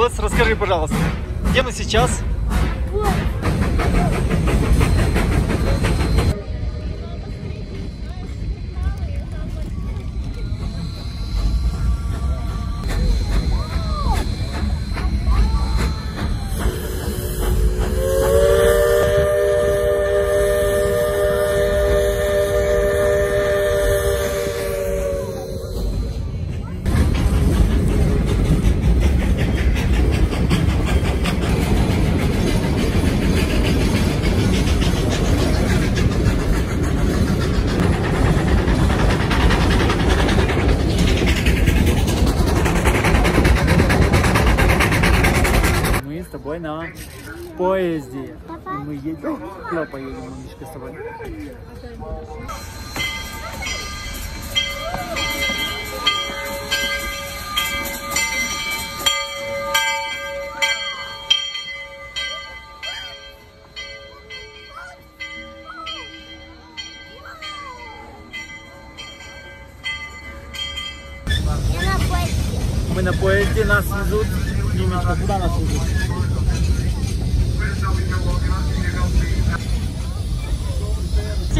Мариос, расскажи, пожалуйста, где мы сейчас? Мы с тобой на поезде. И мы едем. Куда поедем, Мишка, с тобой? Мы на поезде, нас везут. Димочка, куда нас везут?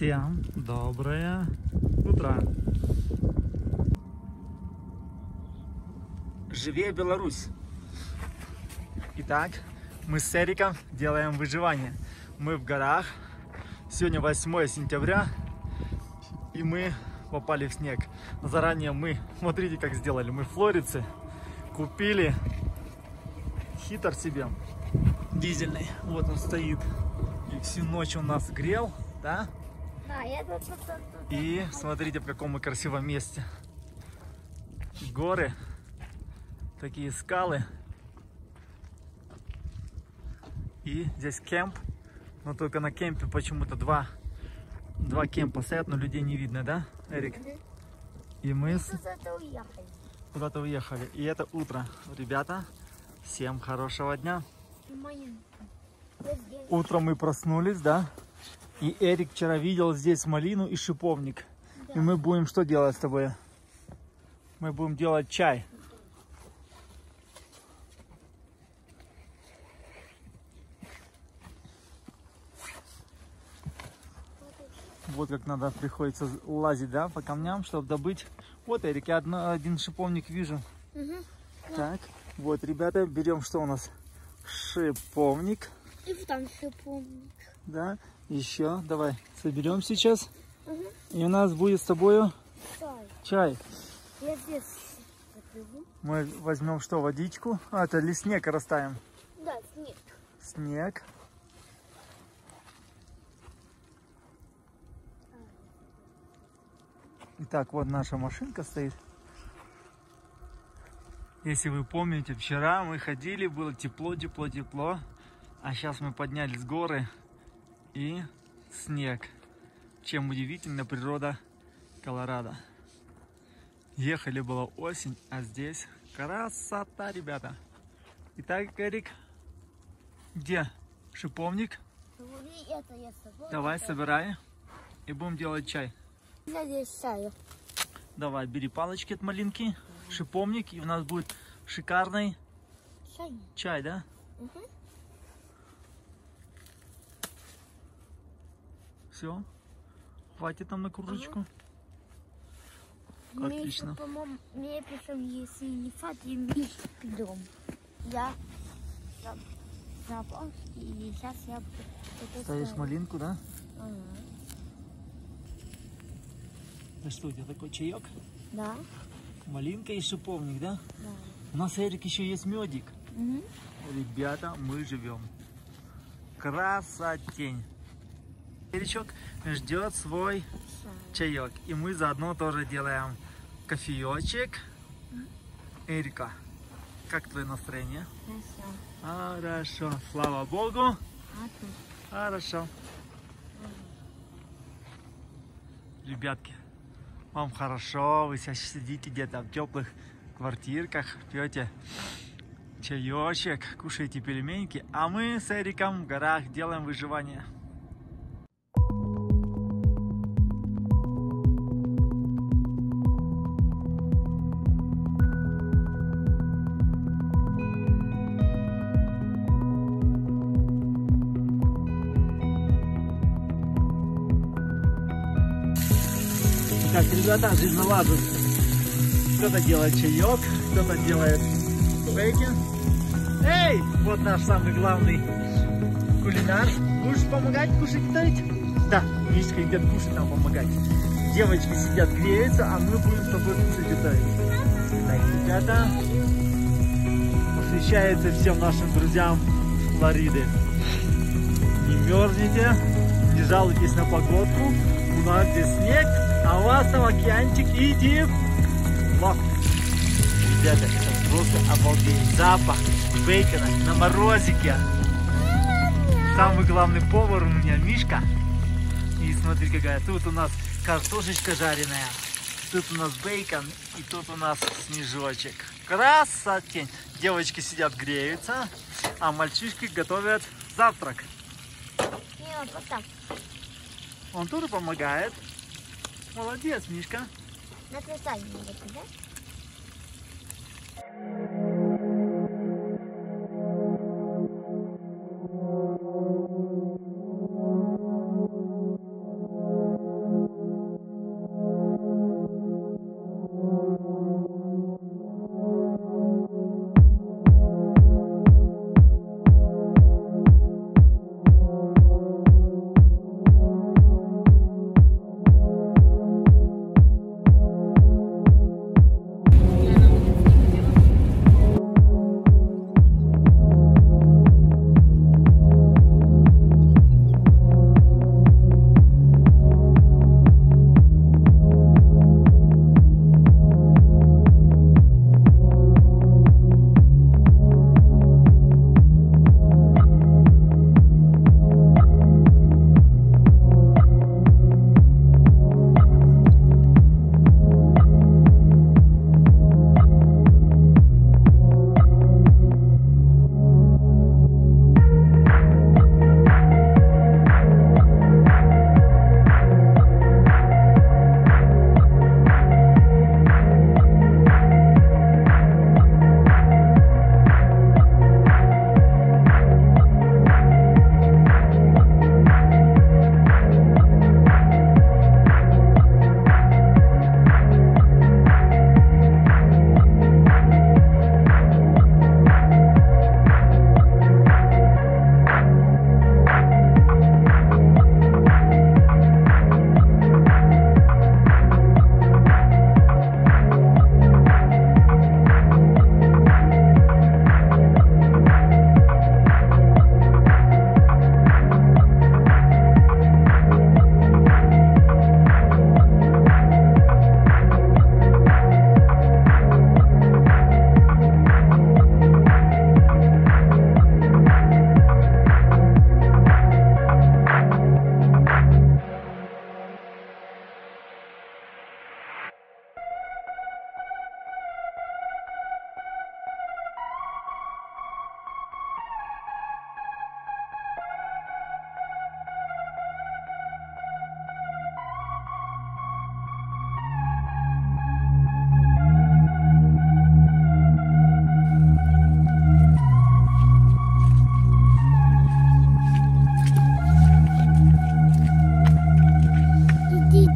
Всем доброе утро. Живее Беларусь! Итак, мы с Эриком делаем выживание. Мы в горах. Сегодня 8 сентября. И мы попали в снег. Заранее мы, смотрите, как сделали. Мы флорицы купили хитр себе дизельный. Вот он стоит. И всю ночь он нас грел, да? Да, я тут, тут, тут, тут. И смотрите, в каком мы красивом месте. Горы, такие скалы. И здесь кемп. Но только на кемпе почему-то два, два кемпа стоят, но людей не видно, да, Эрик? И мы Куда-то уехали. куда-то уехали. И это утро. Ребята, всем хорошего дня. Утром мы проснулись, да? И Эрик вчера видел здесь малину и шиповник. И мы будем что делать с тобой? Мы будем делать чай. Вот как надо приходится лазить, да, по камням, чтобы добыть. Вот, Эрик, я одно- один шиповник вижу. Мгм. Так, вот, ребята, берем что у нас? Шиповник. И вот там шиповник. Да, еще, давай, соберем сейчас. Мгм. И у нас будет с тобою Чай. чай. Я здесь попливу. Мы возьмем что, водичку? А, это ли снег растаем? Да, снег. Снег. Итак, вот наша машинка стоит. Если вы помните, вчера мы ходили, было тепло, тепло, тепло. А сейчас мы поднялись с горы и снег. Чем удивительна природа Колорадо. Ехали была осень, а здесь красота, ребята. Итак, Эрик, где шиповник? Говори, это я с собой. Давай, собирай. И будем делать чай. Я здесь чаю. Давай, бери палочки от малинки, шиповник, и у нас будет шикарный Чай. чай, да? Мгм. Все? Хватит нам на кружечку? Мне Отлично. по-моему, мне причем если не и мишки дом. Я там запал, и сейчас я буду Ставишь малинку, да? Ага. Да что, у тебя такой чаек? Да, Малинка и шиповник, да? да. У нас, Эрик, еще есть медик. Мгм. Ребята, мы живем. Красотень. Эричок ждет свой чаек. И мы заодно тоже делаем кофеечек. Эрика, как твое настроение? Хорошо. Хорошо, слава богу. Хорошо. Ребятки, вам хорошо, вы сейчас сидите где-то в теплых квартирках, пьете чаечек, кушаете пельменьки, а мы с Эриком в горах делаем выживание. Ребята, жизнь налаживается. Кто-то делает чаек, кто-то делает бейкин. Эй, вот наш самый главный кулинар. Будешь помогать кушать готовить? Да, Мишка идет кушать нам помогать. Девочки сидят, греются, а мы будем с тобой кушать готовить. Так, ребята, посвящается всем нашим друзьям Флориды. Не мерзните, жалуйтесь на погодку. У нас здесь снег, а у вас там океанчик и тепло. Ребята, это просто обалдеть. Запах бейкона на морозике. Самый главный повар у меня Мишка. И смотри какая. Тут у нас картошечка жареная. Тут у нас бейкон. И тут у нас снежочек. Красотень. Девочки сидят, греются. А мальчишки готовят завтрак. Вот так. Он тоже помогает. Молодец, Мишка. На писание надо, да?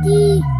一。